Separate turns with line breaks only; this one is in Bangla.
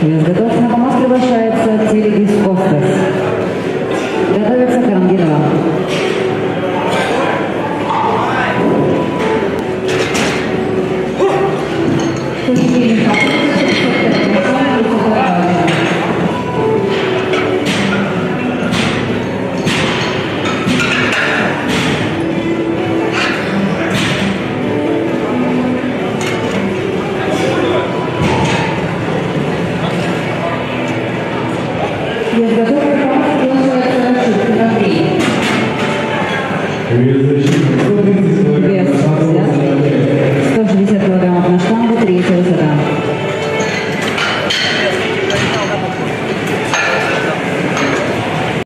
Без готовки на помазке
Realization.